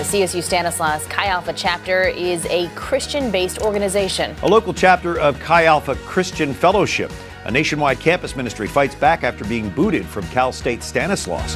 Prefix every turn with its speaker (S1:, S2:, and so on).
S1: The CSU Stanislaus Chi Alpha chapter is a Christian based organization.
S2: A local chapter of Chi Alpha Christian Fellowship, a nationwide campus ministry, fights back after being booted from Cal State Stanislaus.